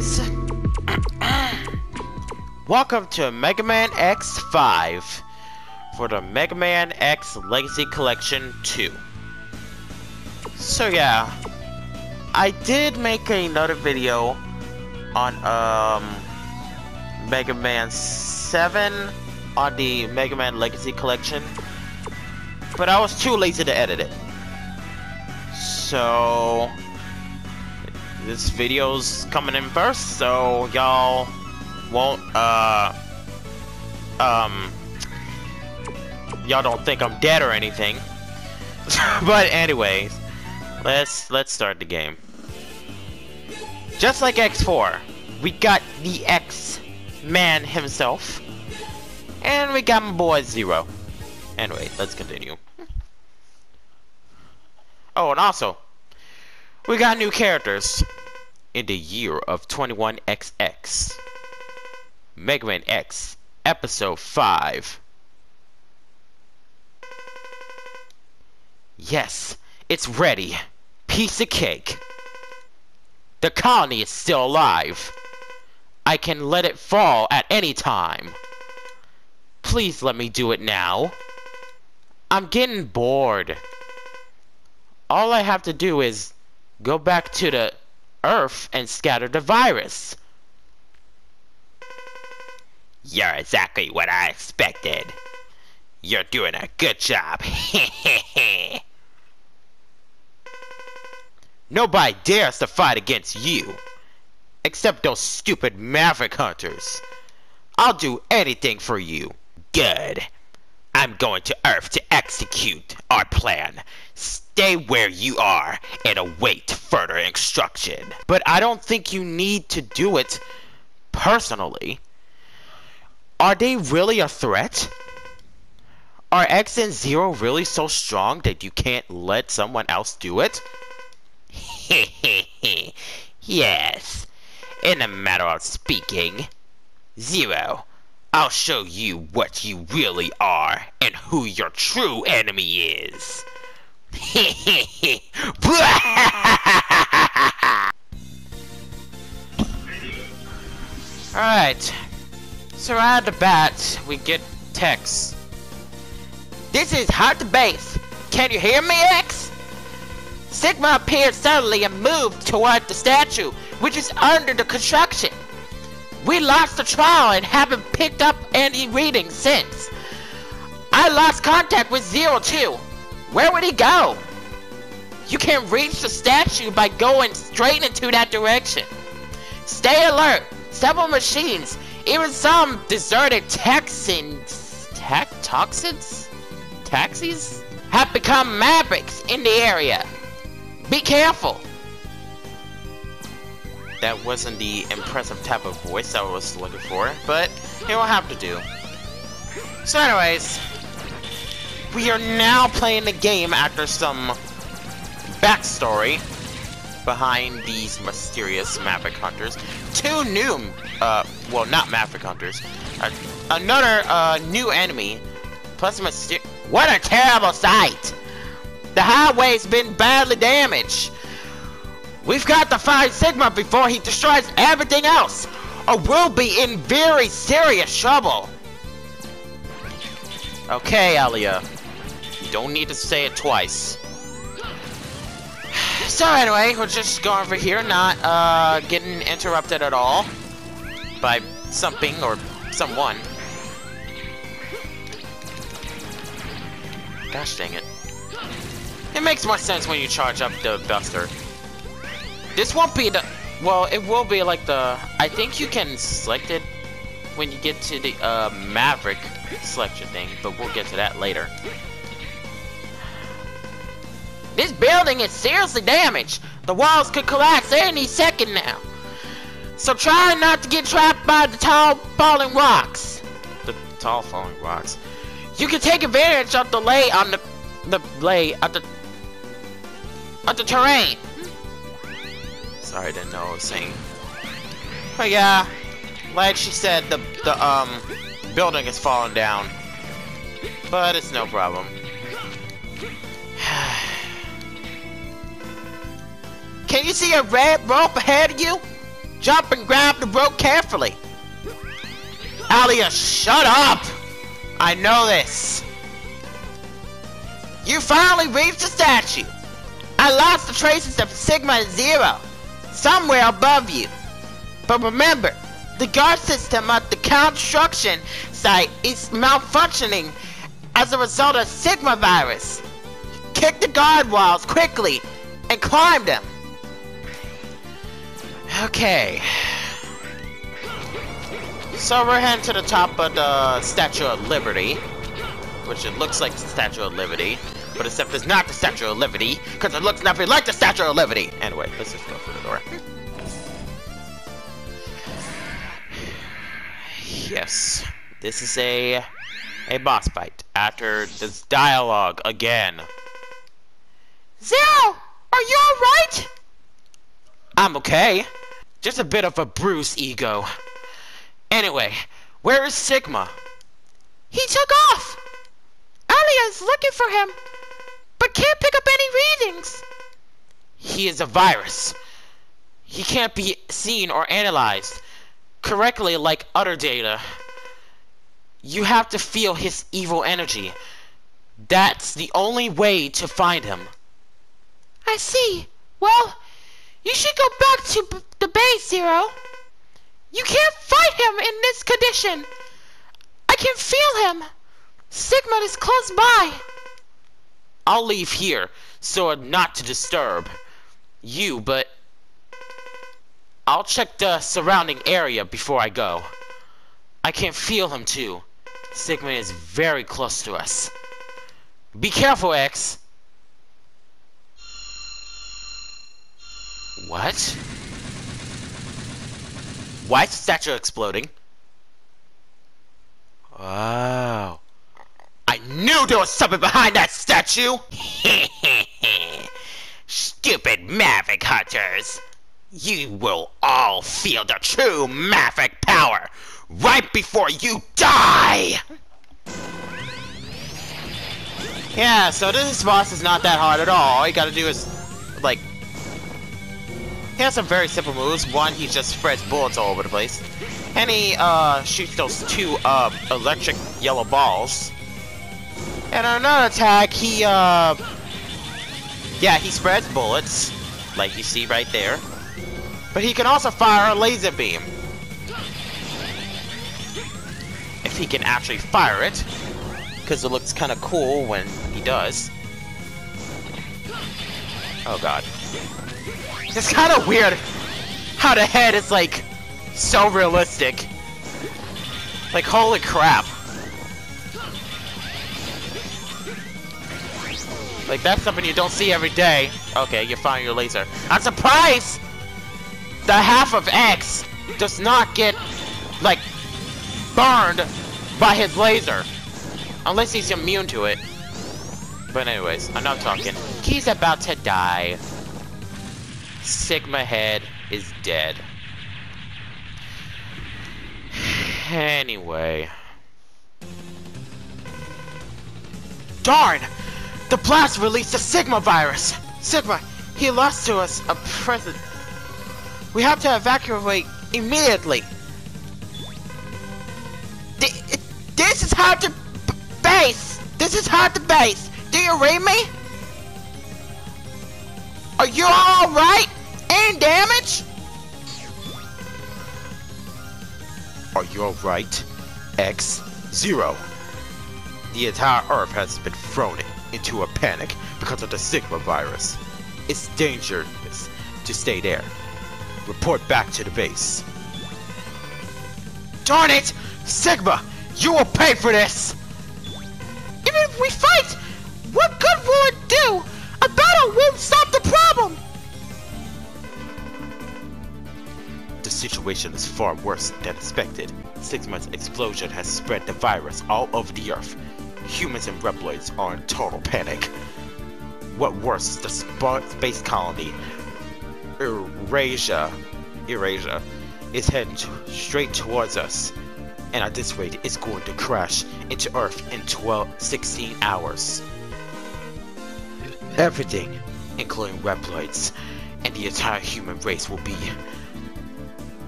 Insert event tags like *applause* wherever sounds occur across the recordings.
guys. Welcome to Mega Man X5 for the Mega Man X Legacy Collection 2. So yeah, I did make another video on um Mega Man 7 on the Mega Man Legacy Collection, but I was too lazy to edit it. So this video's coming in first, so y'all won't uh um y'all don't think I'm dead or anything. *laughs* but anyways, let's let's start the game. Just like X4, we got the X-Man himself. And we got my boy Zero. Anyway, let's continue. Oh, and also, we got new characters in the year of 21XX. Mega Man X, Episode 5. Yes, it's ready. Piece of cake. The colony is still alive. I can let it fall at any time. Please let me do it now. I'm getting bored. All I have to do is go back to the Earth and scatter the virus. You're exactly what I expected. You're doing a good job. *laughs* Nobody dares to fight against you. Except those stupid Maverick Hunters. I'll do anything for you. Good. I'm going to Earth to execute our plan. Stay where you are and await further instruction. But I don't think you need to do it personally. Are they really a threat? Are X and Zero really so strong that you can't let someone else do it? *laughs* yes. In a matter of speaking, Zero, I'll show you what you really are and who your true enemy is. *laughs* Alright. So right at the bat, we get text. This is Heart to Base. Can you hear me, X? Sigma appeared suddenly and moved toward the statue, which is under the construction. We lost the trial and haven't picked up any readings since. I lost contact with Zero too. Where would he go? You can reach the statue by going straight into that direction. Stay alert. Several machines, even some deserted Texans, tac toxins, taxis, have become mavericks in the area. Be careful. That wasn't the impressive type of voice I was looking for, but it will have to do. So anyways, we are now playing the game after some backstory behind these mysterious Maverick Hunters. Two new, uh, well, not Maverick Hunters, uh, another, uh, new enemy, plus a mysterious... What a terrible sight! The highway's been badly damaged. We've got to find Sigma before he destroys everything else, or we'll be in very serious trouble. Okay, Alia. You don't need to say it twice. *sighs* So anyway, we're just going over here, not uh, getting interrupted at all by something or someone. Gosh dang it. It makes more sense when you charge up the Buster. This won't be the... Well, it will be like the... I think you can select it when you get to the uh, Maverick selection thing, but we'll get to that later. This building is seriously damaged. The walls could collapse any second now. So try not to get trapped by the tall falling rocks. The tall falling rocks. You can take advantage of the lay on the the lay of the of the terrain. Sorry, I didn't know I was saying. But yeah, like she said, the the um building is falling down. But it's no problem. *sighs* Can you see a red rope ahead of you? Jump and grab the rope carefully. Alia, shut up! I know this. You finally reached the statue. I lost the traces of Sigma Zero, somewhere above you. But remember, the guard system at the construction site is malfunctioning as a result of Sigma virus. Kick the guard walls quickly and climb them. Okay. So we're heading to the top of the Statue of Liberty. Which it looks like the Statue of Liberty. But except it's not the Statue of Liberty. Because it looks nothing like the Statue of Liberty. Anyway, let's just go through the door. yes. This is a a boss fight after this dialogue again. Zero! Are you alright? I'm okay. Just a bit of a bruised ego. Anyway, where is Sigma? He took off! Alia is looking for him, can't pick up any readings. He is a virus. He can't be seen or analyzed correctly like other data. You have to feel his evil energy. That's the only way to find him. I see. Well, you should go back to the base, Zero. You can't fight him in this condition. I can feel him. Sigma is close by. I'll leave here, so not to disturb you, but I'll check the surrounding area before I go. I can't feel him too. Sigma is very close to us. Be careful, X. What? Why is the statue exploding? Oh. I knew there was something behind that statue! *laughs* Stupid Maverick Hunters! You will all feel the true Maverick power right before you die! Yeah, so this boss is not that hard at all. All you gotta do is, like... He has some very simple moves. One, he just spreads bullets all over the place. And he, uh, shoots those two, uh, electric yellow balls. And on another attack, he, uh... Yeah, he spreads bullets, like you see right there. But he can also fire a laser beam. If he can actually fire it. Because it looks kind of cool when he does. Oh god. It's kind of weird how the head is like so realistic. Like holy crap. Like that's something you don't see every day. Okay, you're firing your laser. I'm surprised the half of X does not get, like, burned by his laser. Unless he's immune to it. But anyways, I'm not talking. He's about to die. Sigma Head is dead. *sighs* Anyway. Darn! The blast released the Sigma virus! Sigma, he lost to us a present we have to evacuate immediately. This is hard to base. This is hard to base. Do you read me? Are you all right? Any damage? Are you alright? X zero. The entire Earth has been thrown into a panic because of the Sigma virus. It's dangerous to stay there. Report back to the base. Darn it! Sigma! You will pay for this! Even if we fight, what good will it do? A battle won't stop the problem! The situation is far worse than expected. Sigma's explosion has spread the virus all over the Earth. Humans and Reploids are in total panic. What worse the space colony Eurasia, Eurasia, is heading straight towards us. And at this rate, it's going to crash into Earth in 12, 16 hours. Everything, including Reploids, and the entire human race will be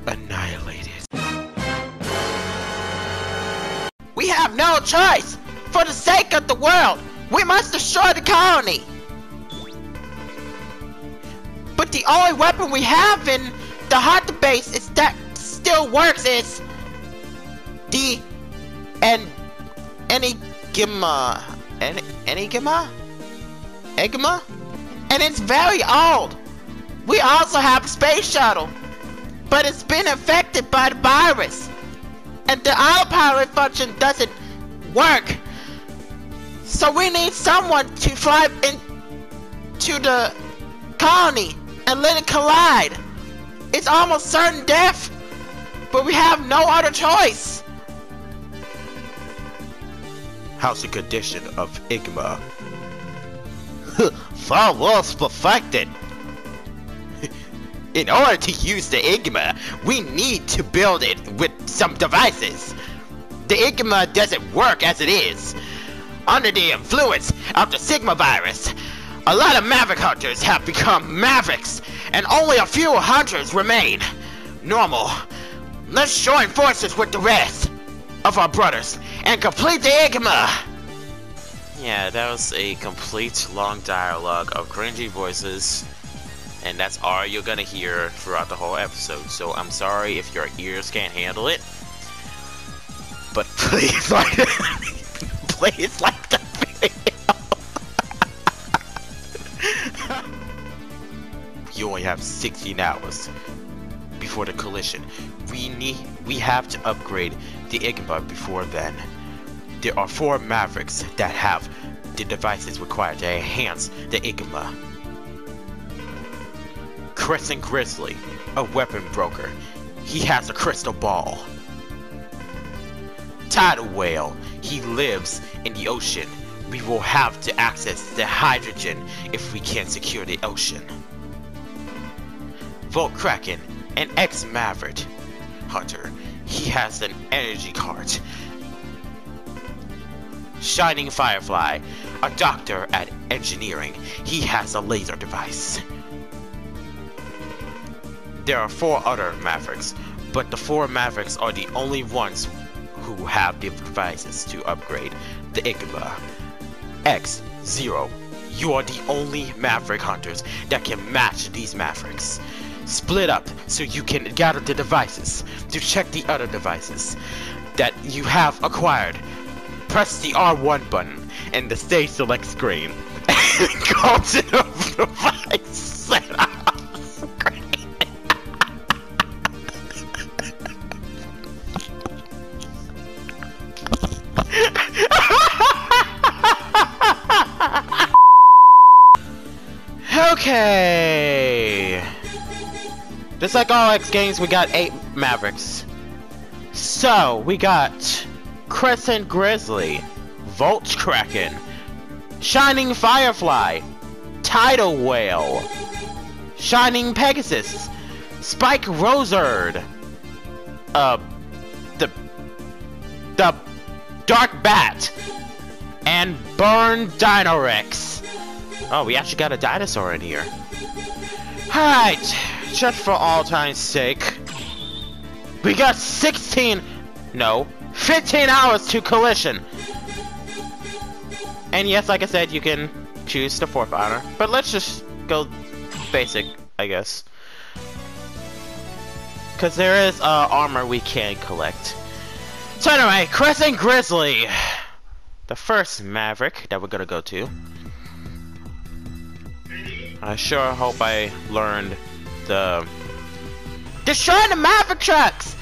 annihilated. We have no choice! For the sake of the world, we must destroy the colony! But the only weapon we have in the heart base is that still works is the and enigma en enigma enigma and it's very old. We also have a space shuttle, but it's been affected by the virus, and the autopilot function doesn't work. So we need someone to fly into the colony and let it collide. It's almost certain death, but we have no other choice. How's the condition of Igma? *laughs* Far worse perfected. *laughs* In order to use the Igma, we need to build it with some devices. The Igma doesn't work as it is. Under the influence of the Sigma virus, a lot of Maverick hunters have become Mavericks, and only a few hunters remain. Normal. Let's join forces with the rest of our brothers and complete the Igma! Yeah, that was a complete long dialogue of cringy voices, and that's all you're gonna hear throughout the whole episode. So I'm sorry if your ears can't handle it, but *laughs* please like, please like the video. you only have 16 hours before the collision. We need, we have to upgrade the Igma before then. There are four Mavericks that have the devices required to enhance the Igma. Crescent Grizzly, a weapon broker. He has a crystal ball. Tidal Whale, he lives in the ocean. We will have to access the hydrogen if we can secure the ocean. Volt Kraken, an ex-Maverick hunter. He has an energy card. Shining Firefly, a doctor at engineering. He has a laser device. There are four other Mavericks, but the four Mavericks are the only ones who have the devices to upgrade the Igma. X, Zero, you are the only Maverick hunters that can match these Mavericks. Split up so you can gather the devices to check the other devices that you have acquired. Press the R1 button and the stage select screen and *laughs* go to the *laughs* device *laughs* okay. Just like all X games, we got eight Mavericks. So, we got Crescent Grizzly, Volt Kraken, Shining Firefly, Tidal Whale, Shining Pegasus, Spike Rosered, uh, the, the Dark Bat, and Burn Dinorex. Oh, we actually got a dinosaur in here. Alright, just for all time's sake, we got 16, no, 15 hours to collision. And yes, like I said, you can choose the fourth honor, but let's just go basic, I guess. Because there is uh, armor we can collect. So anyway, Crescent Grizzly, the first Maverick that we're gonna go to. I sure hope I learned the destroy the Maverick trucks.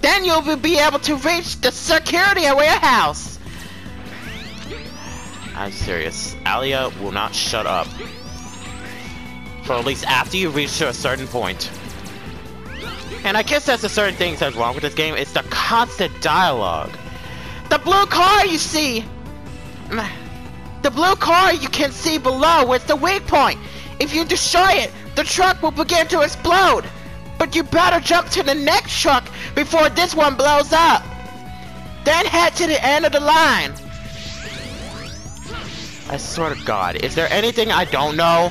Then you'll be able to reach the security warehouse. I'm serious. Alia will not shut up. For at least after you reach to a certain point. And I guess that's a certain thing that's wrong with this game. It's the constant dialogue. The blue car you see! The blue car you can see below is the weak point. If you destroy it, the truck will begin to explode. But you better jump to the next truck before this one blows up. Then head to the end of the line. I swear to God, is there anything I don't know?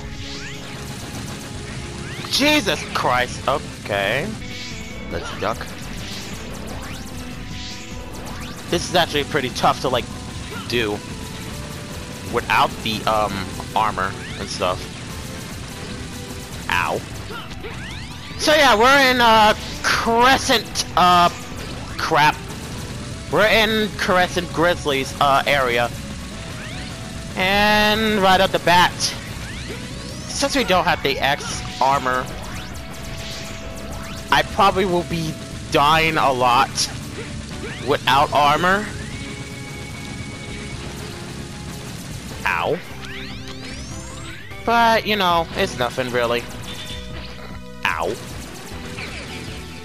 Jesus Christ, okay. Let's duck. This is actually pretty tough to like do without the um armor and stuff. Ow. So yeah, we're in uh Crescent uh crap. We're in Crescent Grizzlies uh area. And right off the bat, since we don't have the X armor, I probably will be dying a lot without armor. Ow. But, you know, it's nothing really. Ow.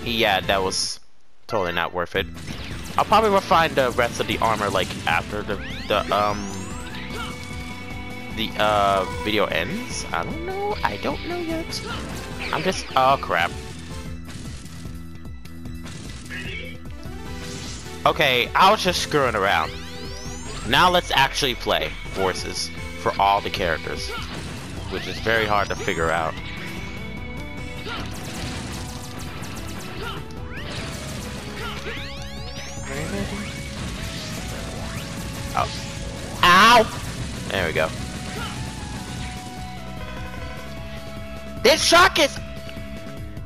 Yeah, that was totally not worth it. I'll probably refine the rest of the armor, like, after the, the, um, the, uh, video ends. I don't know. I don't know yet. I'm just, oh crap. Okay, I was just screwing around. Now let's actually play voices for all the characters, which is very hard to figure out. Oh. Ow! There we go. This shark is...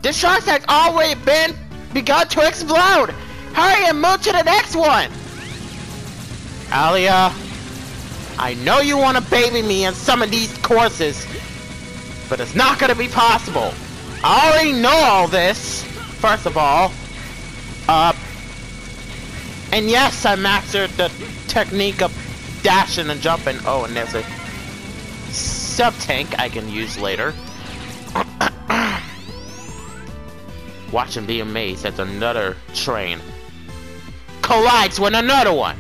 This shark has already been begun to explode! Hurry and move to the next one! Alia, I know you want to baby me in some of these courses, but it's not going to be possible. I already know all this, first of all. Uh, and yes, I mastered the technique of dashing and jumping. Oh, and there's a sub-tank I can use later. *coughs* Watch and be amazed as another train collides with another one.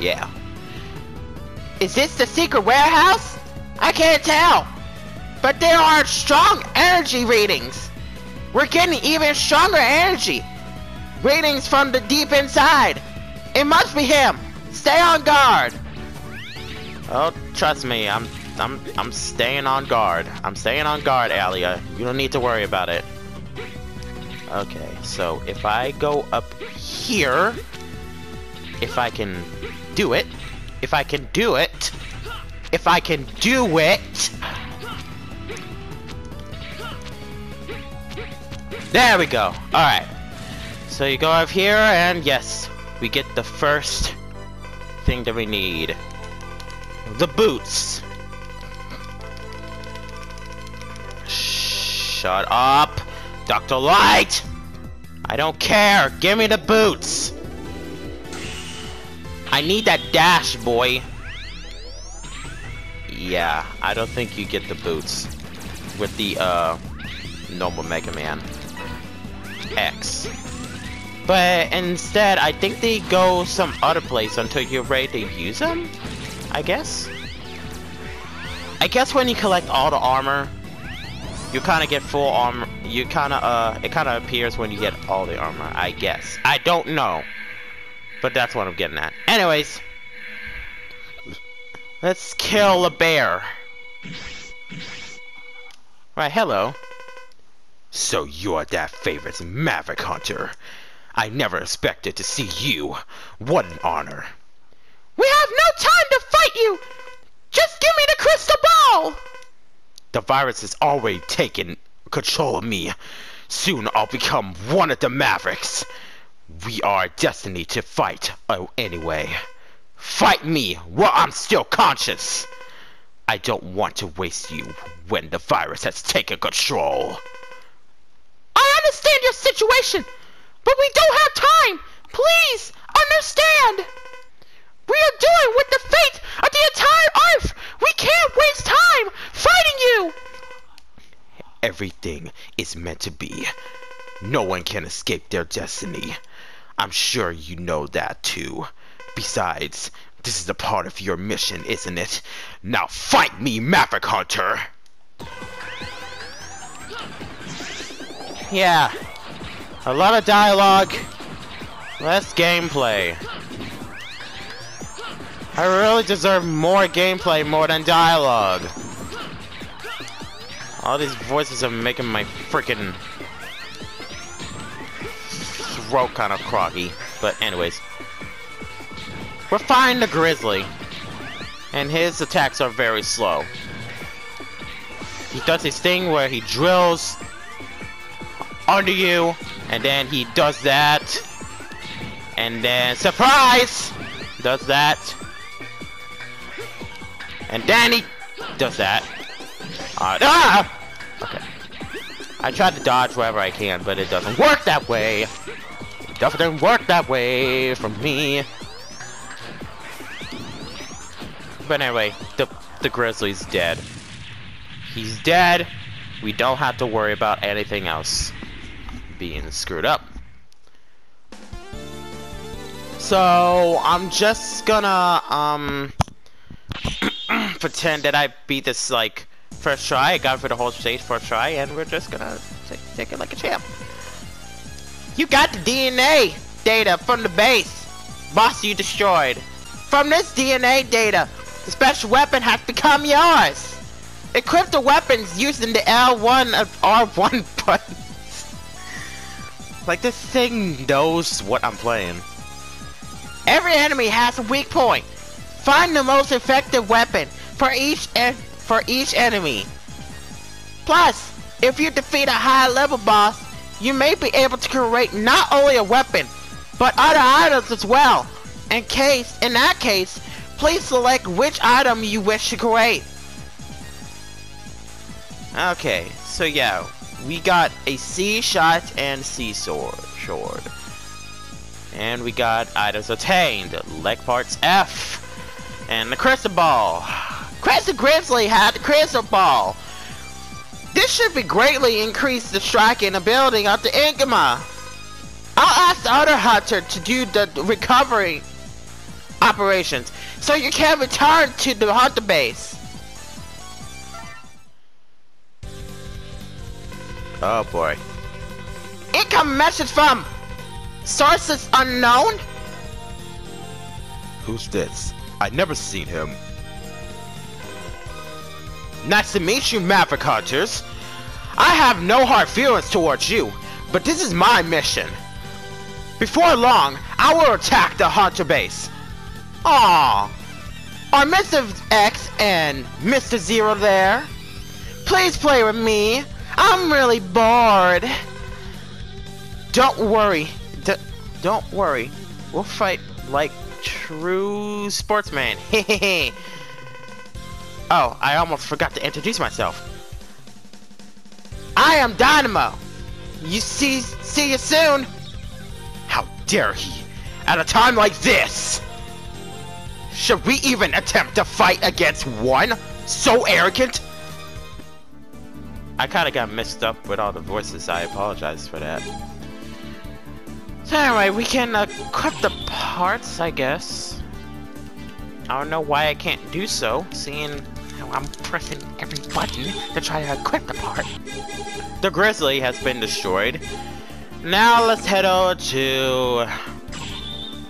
Yeah. Is this the secret warehouse? I can't tell. But there are strong energy readings. We're getting even stronger energy. Readings from the deep inside. It must be him. Stay on guard. Oh, trust me, I'm I'm I'm staying on guard. I'm staying on guard, Alia. You don't need to worry about it. Okay, so if I go up here, if I can do it, if I can do it, if I can do it. There we go. Alright. So you go up here, and yes, we get the first thing that we need. The boots. Shut up, Dr. Light! I don't care. Give me the boots. I need that dash, boy. Yeah, I don't think you get the boots with the uh normal Mega Man X. But instead, I think they go some other place until you're ready to use them. I guess. I guess when you collect all the armor, you kind of get full armor. You kind of uh, it kind of appears when you get all the armor. I guess. I don't know, but that's what I'm getting at. Anyways, let's kill a bear. Right, hello. So you're that favorite Maverick Hunter. I never expected to see you. What an honor. We have no time to fight you! Just give me the crystal ball! The virus has already taken control of me. Soon I'll become one of the Mavericks. We are destined to fight oh, anyway. Fight me while I'm still conscious. I don't want to waste you when the virus has taken control. I understand your situation, but we don't have time. Please, understand. We are doing with the fate of the entire Earth. We can't waste time fighting you. Everything is meant to be. No one can escape their destiny. I'm sure you know that too. Besides, this is a part of your mission, isn't it? Now fight me, Maverick Hunter! Yeah. A lot of dialogue, less gameplay. I really deserve more gameplay more than dialogue. All these voices are making my freaking throat kind of croggy. But anyways. We're fighting the Grizzly. And his attacks are very slow. He does his thing where he drills under you, and then he does that. And then, surprise! Does that. And then he does that. Uh, ah! Okay. I tried to dodge wherever I can, but it doesn't work that way. Doesn't work that way for me. But anyway, the the grizzly's dead. He's dead. We don't have to worry about anything else being screwed up. So I'm just gonna um *clears throat* pretend that I beat this like first try. I got for the whole stage first try, and we're just gonna take, take it like a champ. You got the DNA data from the base. Boss you destroyed. From this DNA data, the special weapon has become yours. Equip the weapons using the L1 of R1 *laughs* buttons. like this thing knows what I'm playing. Every enemy has a weak point. Find the most effective weapon for each e for each enemy. Plus, if you defeat a high level boss, you may be able to create not only a weapon, but other items as well. In case, in that case, Please select which item you wish to create. Okay, so yeah, we got a C shot and C sword. sword. And we got items attained, leg parts F, and the crystal ball. Crystal Grizzly had the crystal ball. This should be greatly increase the striking ability of the Igma. I'll ask the other hunter to do the recovery operations so you can return to the hunter base. Oh boy. Incoming message from sources unknown? Who's this? I never seen him. Nice to meet you, Maverick Hunters. I have no hard feelings towards you, but this is my mission. Before long, I will attack the Hunter base. Aw! Are Mr. X and Mr. Zero there? Please play with me. I'm really bored. Don't worry. D don't worry. We'll fight like true sportsmen. *laughs* Hehehe. Oh, I almost forgot to introduce myself. I am Dynamo. You see, see you soon. How dare he? At a time like this! Should we even attempt to fight against one? So arrogant? I kinda got mixed up with all the voices, I apologize for that. So anyway, we can uh, equip the parts, I guess. I don't know why I can't do so, seeing how I'm pressing every button to try to equip the part. The Grizzly has been destroyed. Now let's head over to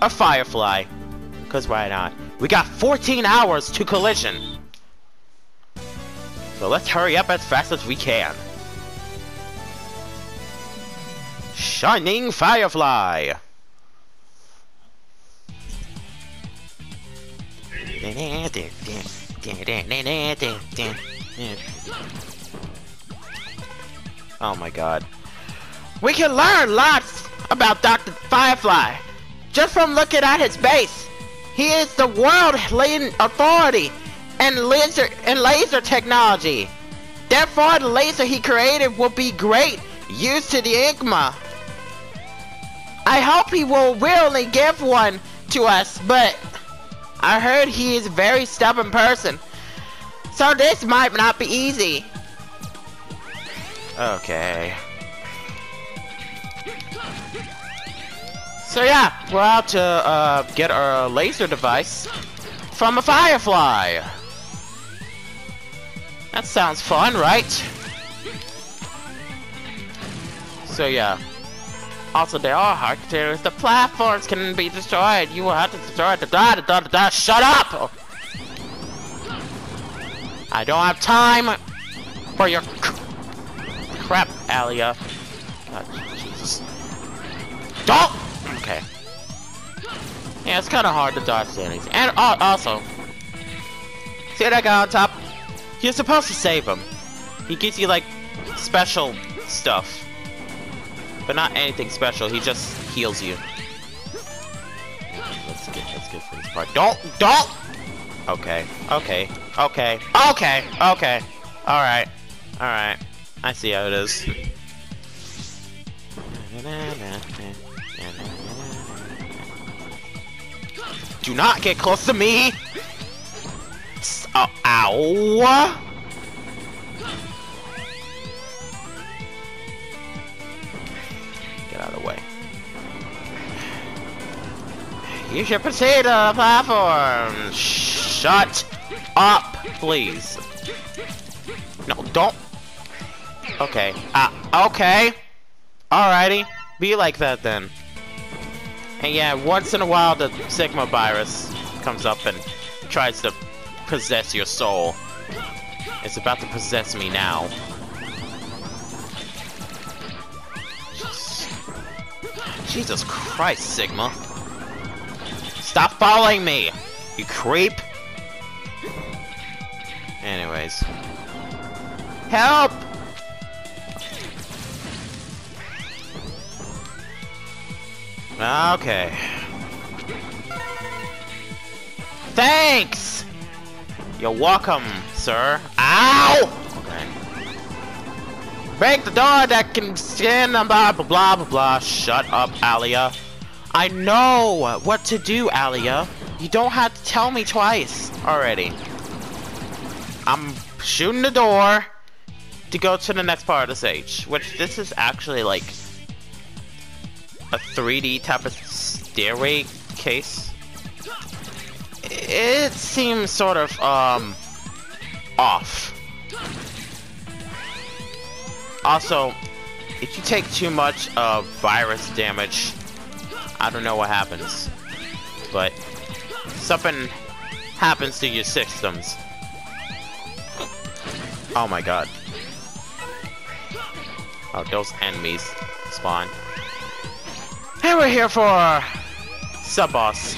a Firefly. Cause why not? We got 14 hours to collision. So let's hurry up as fast as we can. Shining Firefly! *laughs* Oh my god. We can learn lots about Dr. Firefly just from looking at his base. He is the world leading authority in laser and laser technology. Therefore, the laser he created will be great use to the Igma. I hope he will willingly give one to us, but I heard he is a very stubborn person. So this might not be easy. Okay. So yeah, we're out to uh, get our laser device from a Firefly. That sounds fun, right? So yeah. Also, there are hard characters. The platforms can be destroyed. You will have to destroy the da da da da da. Shut up! I don't have time for your crap, Alia. God, Jesus. Don't! Okay. Yeah, it's kind of hard to dodge things. And uh, also, see that guy on top? You're supposed to save him. He gives you, like, special stuff. But not anything special, he just heals you. Let's get, let's get through this part. Don't, don't! Okay, okay, okay, okay, okay. Alright, alright. I see how it is. Do not get close to me! Oh, ow! You should proceed to the platform! Shut up, please. No, don't. Okay. Uh, okay. Alrighty. Be like that then. And yeah, once in a while the Sigma virus comes up and tries to possess your soul. It's about to possess me now. Jesus Christ, Sigma. Stop following me! You creep! Anyways. Help! Okay. Thanks! You're welcome, sir. Ow! Okay. Break the door that can stand on blah blah blah blah blah. Shut up, Alia. I know what to do, Alia. You don't have to tell me twice already. I'm shooting the door to go to the next part of the stage, which this is actually like a 3D type of stairway case. It seems sort of, um, off. Also, if you take too much uh, virus damage, I don't know what happens. But something happens to your systems. Oh my god. Oh, those enemies spawn. And we're here for sub-boss.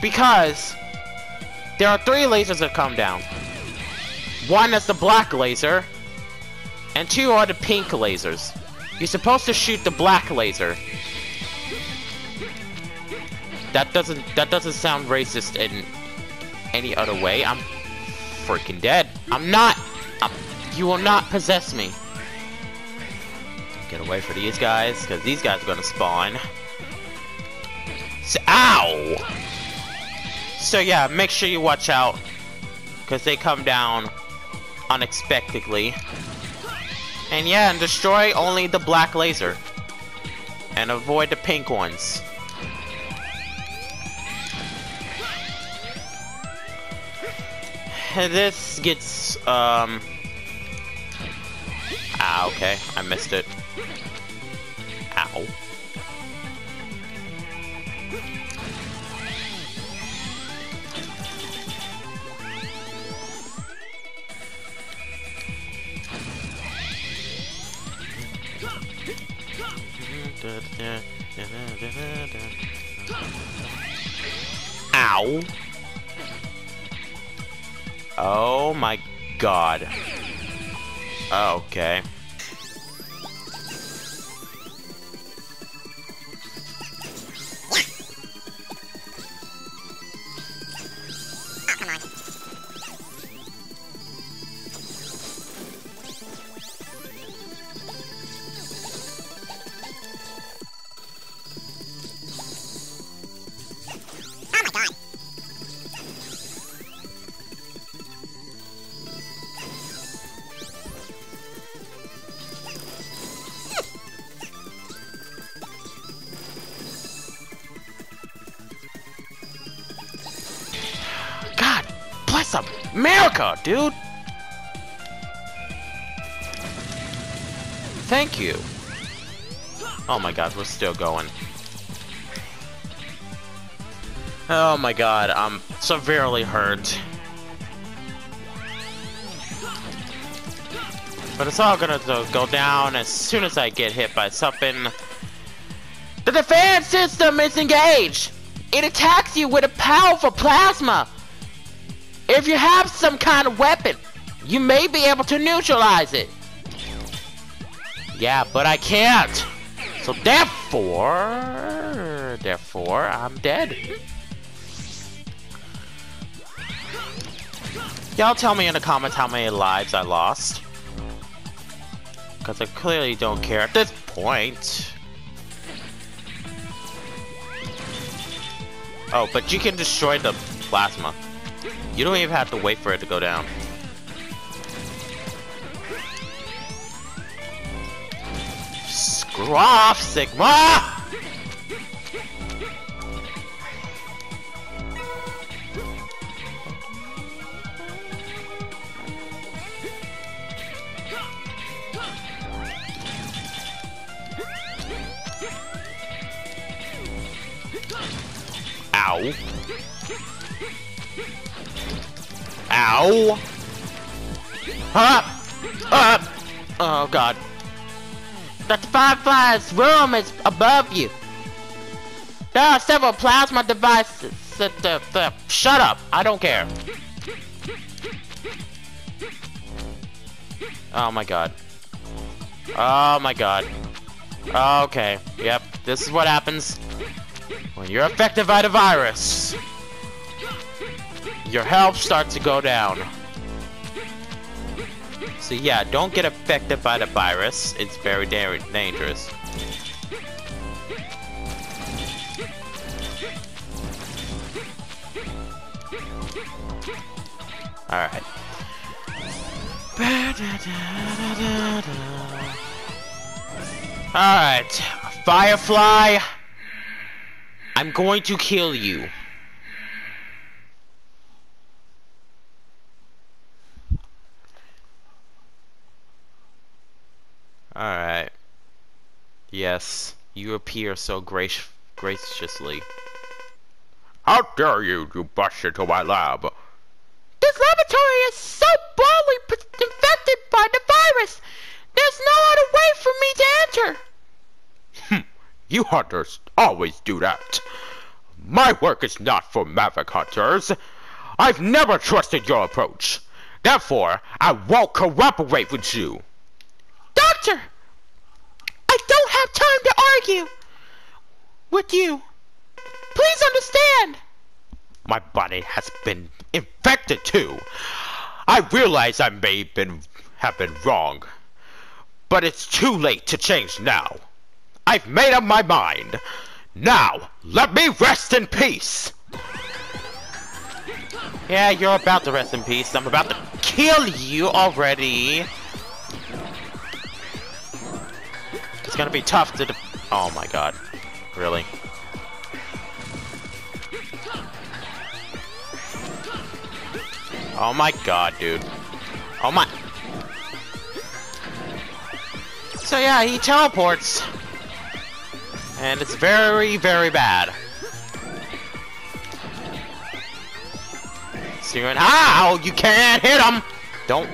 Because there are three lasers that come down. One is the black laser, and two are the pink lasers. You're supposed to shoot the black laser. That doesn't that doesn't sound racist in any other way. I'm freaking dead. I'm not. I'm, you will not possess me. Get away from these guys, because these guys are gonna spawn. So, ow! So yeah, make sure you watch out, because they come down unexpectedly. And yeah, and destroy only the black laser. And avoid the pink ones. *laughs* This gets, um... Ah, okay, I missed it. Ow. Ow. Oh my god. Oh, okay. Dude! Thank you. Oh my god, we're still going. Oh my god, I'm severely hurt. But it's all gonna go down as soon as I get hit by something. The defense system is engaged! It attacks you with a powerful plasma! If you have some kind of weapon, you may be able to neutralize it. Yeah, but I can't. So therefore, therefore, I'm dead. Y'all tell me in the comments how many lives I lost. Because I clearly don't care at this point. Oh, but you can destroy the plasma. You don't even have to wait for it to go down. Screw off, Sigma! Ow! Up! Up! Oh god. The Firefly's room is above you. There are several plasma devices. The, the, uh, uh, shut up! I don't care. Oh my god. Oh my god. Okay. Yep. This is what happens when you're affected by the virus your health starts to go down. So yeah, don't get affected by the virus. It's very da dangerous. Alright. Alright. Firefly. I'm going to kill you. Alright. Yes, you appear so grac graciously. How dare you, you bust into my lab? This laboratory is so badly infected by the virus! There's no other way for me to enter! Hm, you hunters always do that. My work is not for Maverick hunters. I've never trusted your approach. Therefore, I won't cooperate with you. Doctor! I don't have time to argue with you. Please understand. My body has been infected too. I realize I may been, have been wrong, but it's too late to change now. I've made up my mind. Now, let me rest in peace. Yeah, you're about to rest in peace. I'm about to kill you already. It's gonna be tough to Oh my god. Really? Oh my god, dude. Oh my... So yeah, he teleports. And it's very, very bad. So you're in- Ow! You can't hit him! Don't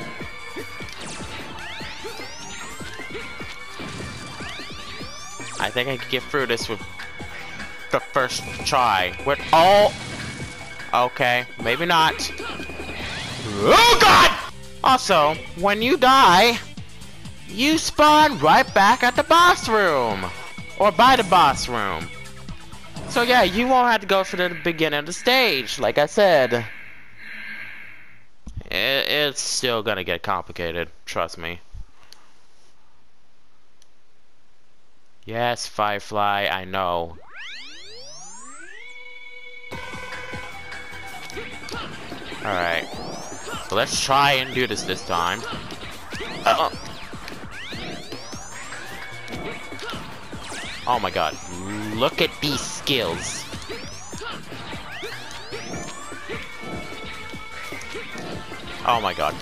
I think I could get through this with the first try. With all... Okay, maybe not. Oh god! Also, when you die, you spawn right back at the boss room. Or by the boss room. So yeah, you won't have to go to the beginning of the stage, like I said. It, it's still gonna get complicated, trust me. Yes, Firefly, I know. Alright. So let's try and do this this time. Uh -oh. oh my god. Look at these skills. Oh my god.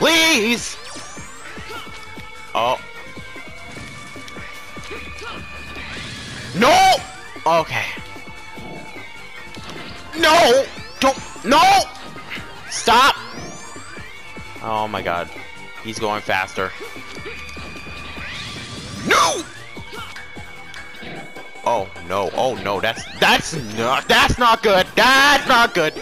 Please! Oh. No! Okay. No! Don't- No! Stop! Oh my god. He's going faster. No! Oh no, oh no, that's that's not that's not good. That's not good.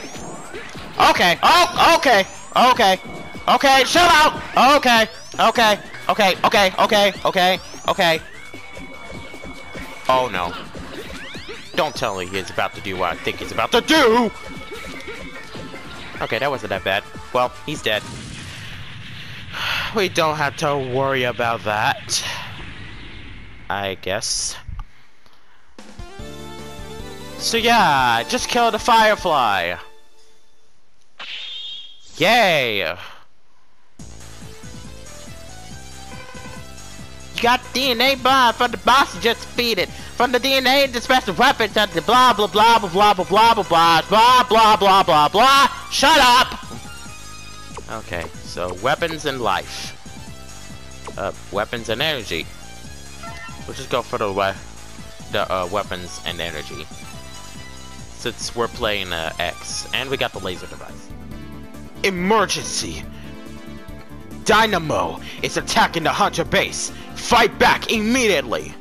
Okay, oh okay, okay, okay, shut up! Okay, okay, okay, okay, okay, okay, okay. Oh no. Don't tell me he's about to do what I think he's about to do! Okay, that wasn't that bad. Well, he's dead. *sighs* We don't have to worry about that. I guess. So yeah, just killed a firefly. Yay! You got DNA bomb from the boss you just defeated. From the DNA to special weapons to the blah blah blah blah blah blah blah blah blah blah blah blah blah blah. Shut up! Okay, so weapons and life. Uh, weapons and energy. We'll just go for the we the uh, weapons and energy. Since we're playing uh, X, and we got the laser device. Emergency! Dynamo is attacking the Hunter base. Fight back immediately!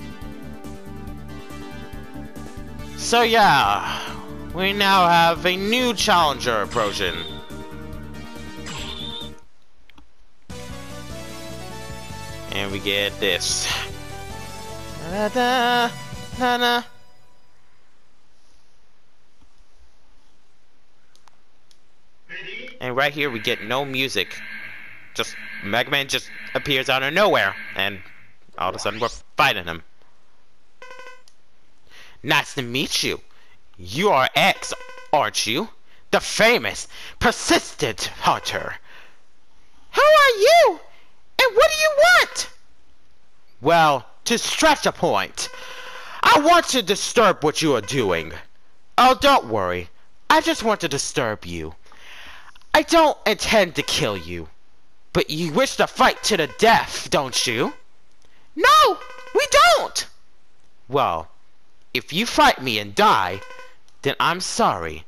So yeah, we now have a new challenger approaching. And we get this. Da da da da. And right here we get no music. Just Mega Man just appears out of nowhere and all of a sudden we're fighting him. Nice to meet you. You are X, aren't you? The famous, persistent hunter. Who are you? And what do you want? Well, to stretch a point, I want to disturb what you are doing. Oh, don't worry. I just want to disturb you. I don't intend to kill you. But you wish to fight to the death, don't you? No, we don't! Well, if you fight me and die, then I'm sorry.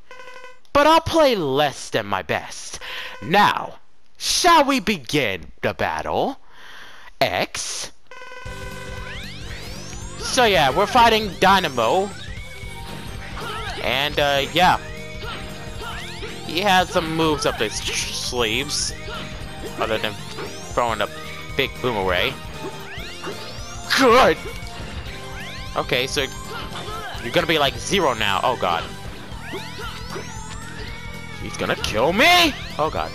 But I'll play less than my best. Now, shall we begin the battle? X? So yeah, we're fighting Dynamo. And uh, yeah. He has some moves up his sleeves. Other than throwing a big boomerang. Good! Okay, so you're gonna be like zero now. Oh god. He's gonna kill me! Oh god.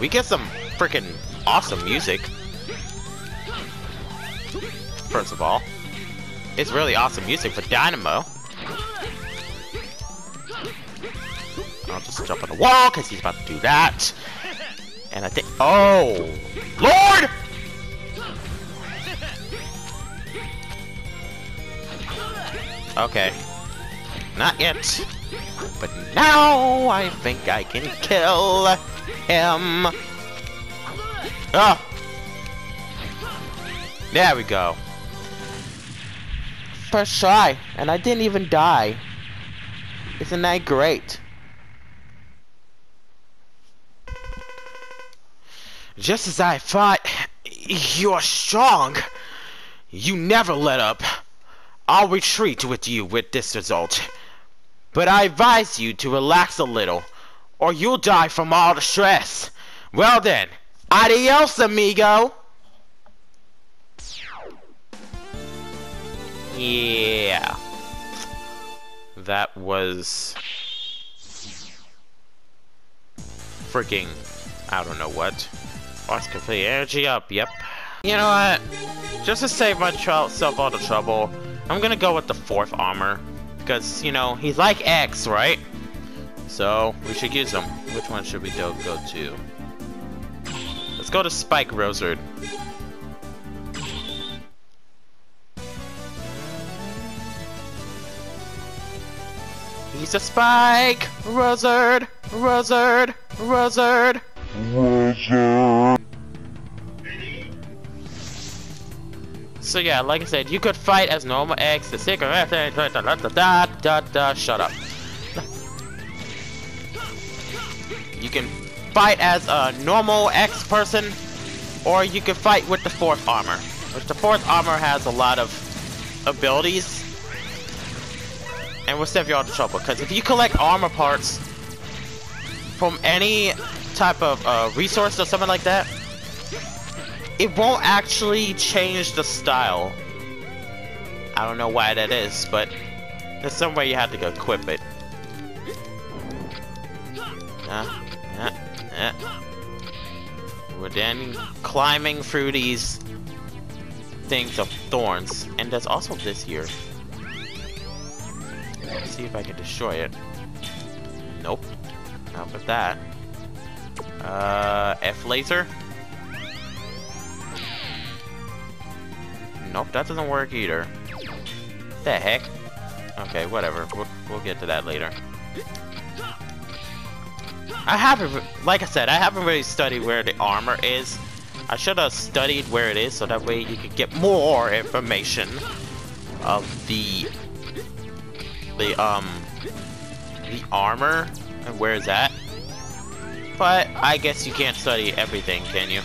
We get some freaking awesome music. First of all. It's really awesome music for Dynamo. I'll just jump on the wall because he's about to do that. And I think... Oh! Lord! Okay. Not yet. But now I think I can kill him. Ah! There we go. First try, and I didn't even die. Isn't that great? Just as I thought, you're strong. You never let up. I'll retreat with you with this result. But I advise you to relax a little, or you'll die from all the stress. Well then, adios, amigo! Yeah. That was... Freaking... I don't know what. Lost complete energy up, yep. You know what? Just to save myself all the trouble, I'm gonna go with the fourth armor. Because, you know, he's like X, right? So, we should use him. Which one should we go, go to? Let's go to Spike Rosard. He's a Spike! Rosard! Rosard! Rosard! Rosard! so yeah, like I said, you could fight as normal X. the secret method, da da da da da da, shut up. You can fight as a normal X person, or you can fight with the fourth armor. Which the fourth armor has a lot of abilities, and will save you all the trouble. Because if you collect armor parts from any type of uh, resource or something like that, it won't actually change the style. I don't know why that is, but there's some way you have to go equip it. Uh, uh, uh. We're then climbing through these things of thorns, and there's also this here. Let's see if I can destroy it. Nope. Not with that. Uh, F laser. Nope, that doesn't work either. The heck? Okay, whatever. We'll, we'll get to that later. I haven't, like I said, I haven't really studied where the armor is. I should have studied where it is so that way you could get more information of the, the, um, the armor and where is that. But I guess you can't study everything, can you?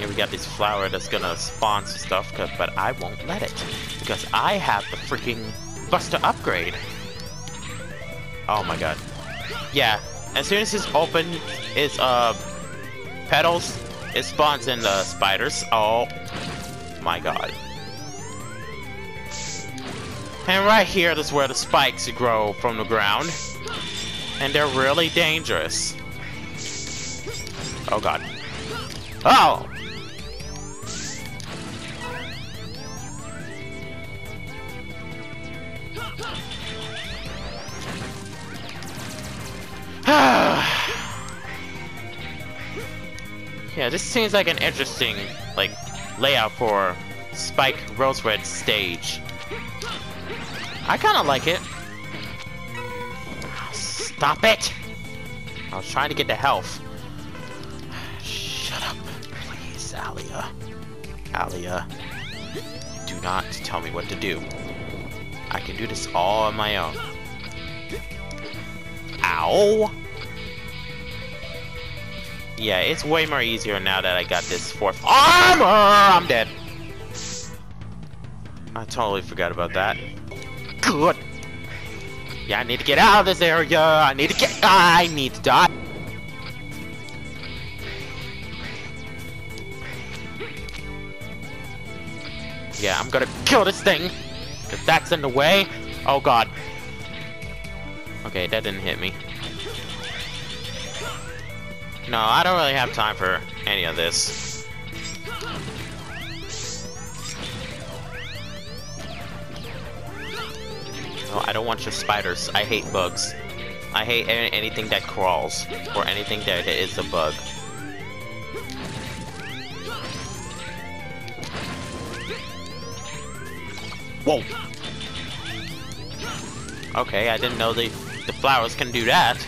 Here we got this flower that's gonna spawn some stuff, but I won't let it. Because I have the freaking Buster upgrade. Oh my god. Yeah, as soon as it's open, it's, uh, petals, it spawns in the spiders. Oh my god. And right here is where the spikes grow from the ground. And they're really dangerous. Oh god. Oh! Yeah, this seems like an interesting, like, layout for Spike Rosered stage. I kind of like it. Stop it! I was trying to get the health. Shut up, please, Alia. Alia, do not tell me what to do. I can do this all on my own. Ow! Yeah, it's way more easier now that I got this fourth armor! I'm dead. I totally forgot about that. Good. Yeah, I need to get out of this area. I need to get. I need to die. Yeah, I'm gonna kill this thing. If that's in the way. Oh god. Okay, that didn't hit me. No, I don't really have time for any of this. No, I don't want your spiders. I hate bugs. I hate anything that crawls, or anything that is a bug. Whoa! Okay, I didn't know the, the flowers can do that.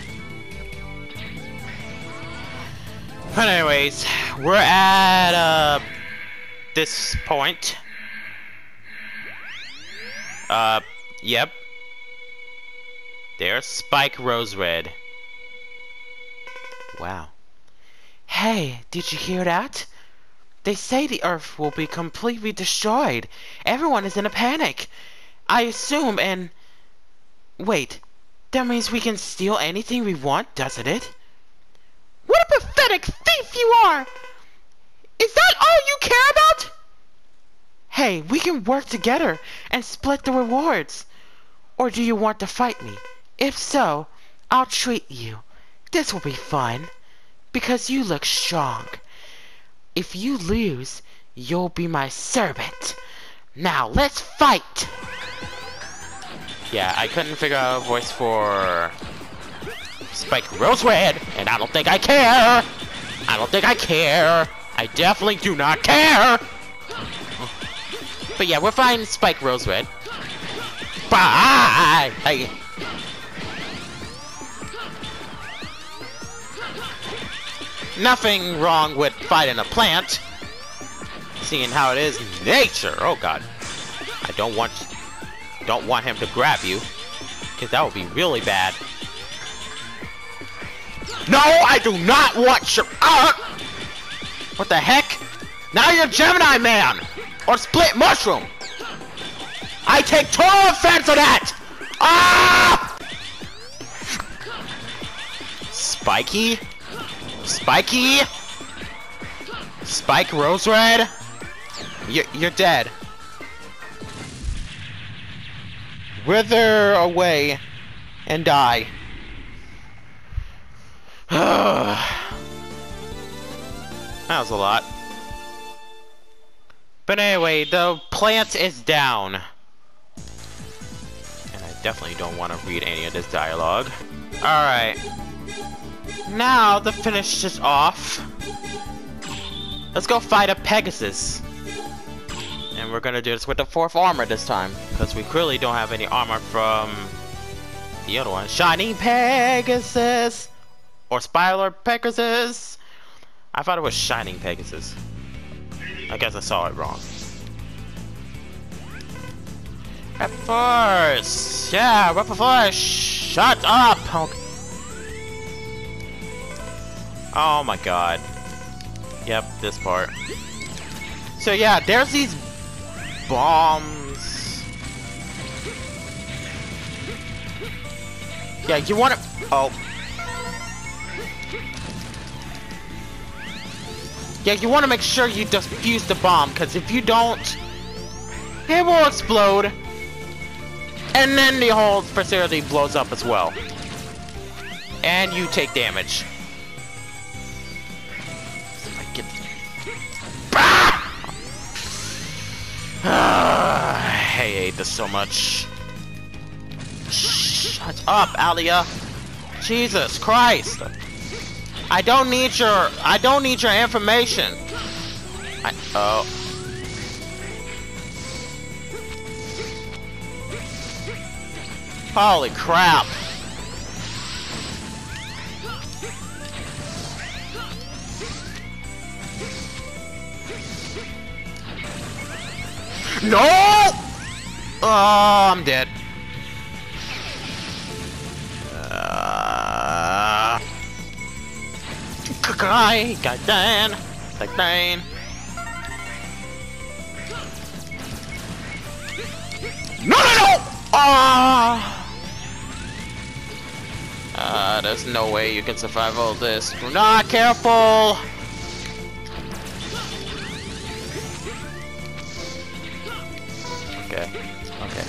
But anyways, we're at, uh, this point. Uh, yep. There's Spike Rosered. Wow. Hey, did you hear that? They say the Earth will be completely destroyed. Everyone is in a panic. I assume and... Wait, that means we can steal anything we want, doesn't it? What a pathetic thief you are! Is that all you care about? Hey, we can work together and split the rewards. Or do you want to fight me? If so, I'll treat you. This will be fun. Because you look strong. If you lose, you'll be my servant. Now, let's fight! Yeah, I couldn't figure out a voice for Spike Rosered, and I don't think I care. I don't think I care. I definitely do not care. But yeah, we're fine, Spike Rosered. Bye. Nothing wrong with fighting a plant. Seeing how it is nature. Oh god. I don't want don't want him to grab you. Cause that would be really bad. No, I do not want your. Uh, what the heck? Now you're Gemini Man! Or Split Mushroom! I take total offense to that! Ah! Spiky? Spiky? Spike Rosered? You're, you're dead. Wither away and die. *sighs* that was a lot. But anyway, the plant is down. And I definitely don't want to read any of this dialogue. Alright. Now, the finish is off. Let's go fight a Pegasus. And we're gonna do this with the fourth armor this time. Because we clearly don't have any armor from the other one. Shiny Pegasus! Or Spyler Pegasus! I thought it was Shining Pegasus. I guess I saw it wrong. Rep Force! Yeah, Rep Force! Shut up! Okay. Oh my god. Yep, this part. So yeah, there's these bombs. Yeah, you wanna- oh. Yeah, you want to make sure you defuse the bomb, because if you don't, it will explode. And then the whole facility blows up as well. And you take damage. *sighs* I hate this so much. Shut up, Alia. Jesus Christ. I don't need your I don't need your information. I oh. Holy crap. No! Oh, I'm dead. Uh, Kai, Gaidan, Gaidan. No, no, no! Ah! Uh, there's no way you can survive all this. Not careful! Okay, okay.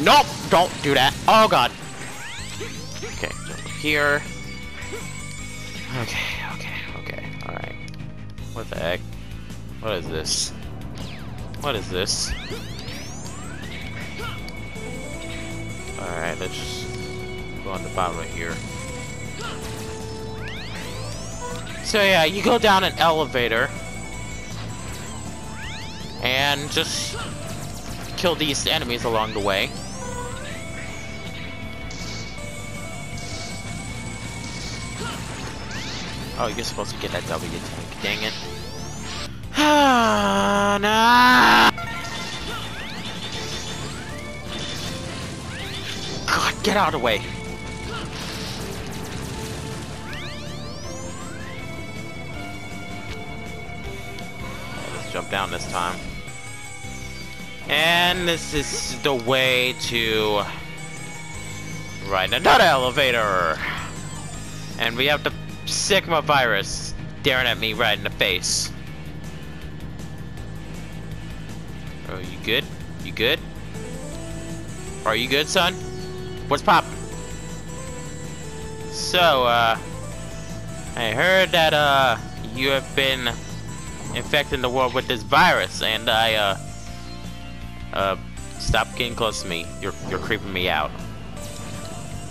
Nope! Don't do that. Oh god. Here. Okay, okay, okay. Alright. What the heck? What is this? What is this? Alright, let's just go on the bottom right here. So yeah, you go down an elevator and just kill these enemies along the way. Oh, you're supposed to get that W tank. Dang it. *sighs* nah. God, get out of the way. Let's jump down this time. And this is the way to ride another elevator. And we have the Sigma virus staring at me right in the face. Oh, you good? You good? Are you good, son? What's poppin'? So, uh, I heard that, uh, you have been infecting the world with this virus, and I, uh, uh, stop getting close to me. You're, you're creeping me out.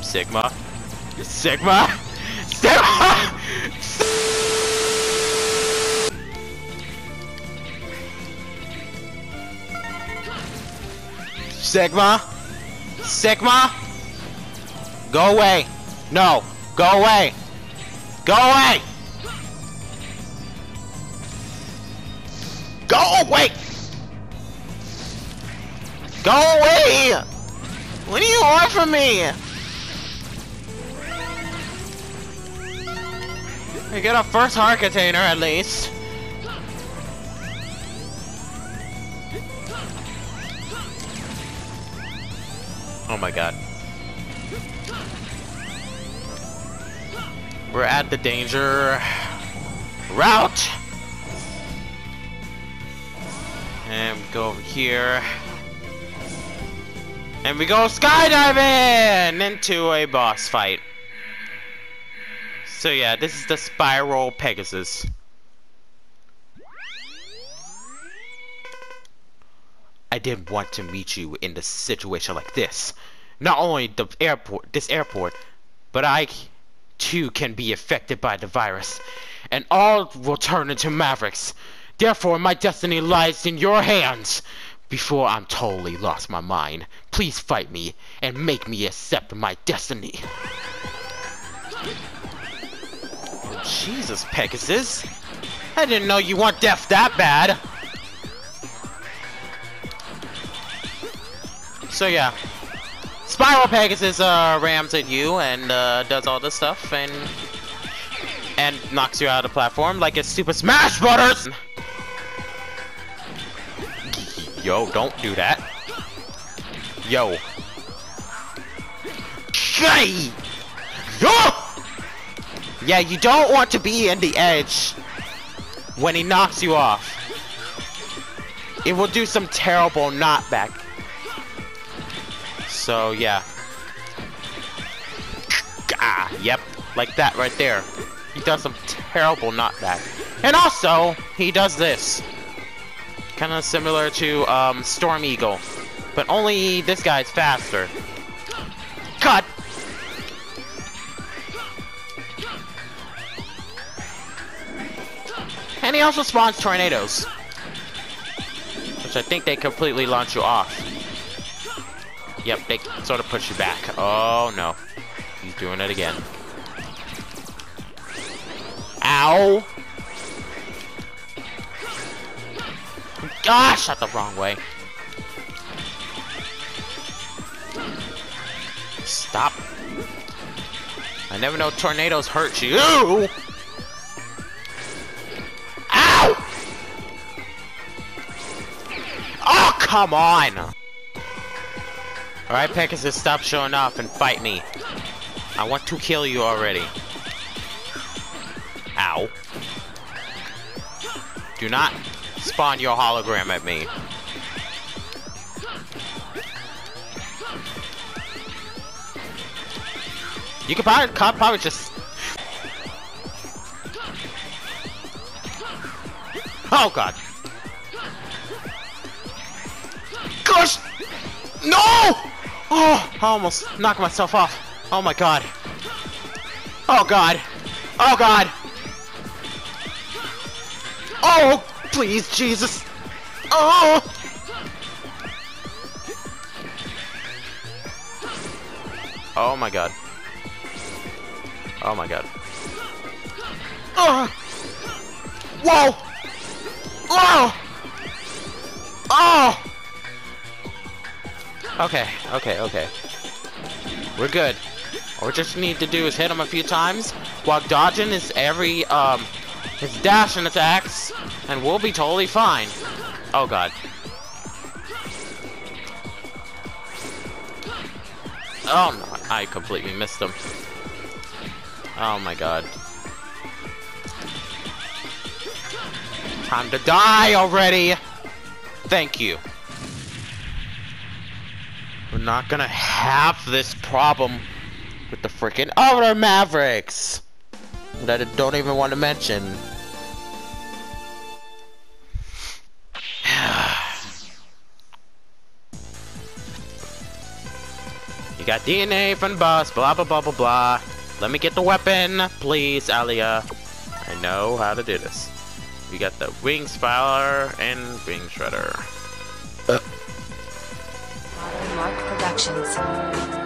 Sigma? Sigma? *laughs* *laughs* Sigma! Sigma? Go away! No! Go away! Go away! Go away! Go away! What do you want from me? We get a first heart container at least. Oh my god. We're at the danger route. And we go over here. And we go skydiving into a boss fight. So yeah, this is the Spiral Pegasus. I didn't want to meet you in a situation like this. Not only the airport, this airport, but I too can be affected by the virus, and all will turn into Mavericks. Therefore, my destiny lies in your hands. Before I'm totally lost my mind, please fight me and make me accept my destiny. Jesus, Pegasus. I didn't know you want death that bad. So yeah, Spiral Pegasus uh, rams at you and uh, does all this stuff and and knocks you out of the platform like it's Super Smash Brothers. Yo, don't do that. Yo. Hey! Yo! Yeah, you don't want to be in the edge when he knocks you off. It will do some terrible knockback. So, yeah. Ah, yep. Like that right there. He does some terrible knockback. And also, he does this. Kind of similar to um, Storm Eagle. But only this guy's faster. Cut! Also spawns tornadoes. Which I think they completely launch you off. Yep, they sort of push you back. Oh, no. He's doing it again. Ow! Gosh, shot the wrong way. Stop. I never know tornadoes hurt you. Come on! Alright, Pegasus, stop showing off and fight me. I want to kill you already. Ow. Do not spawn your hologram at me. You could probably, could probably just... Oh god. Gosh! No! Oh, I almost knocked myself off. Oh my god. Oh god. Oh god. Oh, please, Jesus. Oh! Oh my god. Oh my god. Oh! Whoa! Whoa! Oh! oh. Okay, okay, okay. We're good. All we just need to do is hit him a few times while dodging his every, um, his dash and attacks, and we'll be totally fine. Oh god. Oh no, I completely missed him. Oh my god. Time to die already! Thank you. We're not gonna have this problem with the freaking other Mavericks that I don't even want to mention. *sighs* you got DNA from bus, blah blah blah blah blah. Let me get the weapon, please, Alia. I know how to do this. We got the wing spiler and wing shredder. Uh, Mark Productions.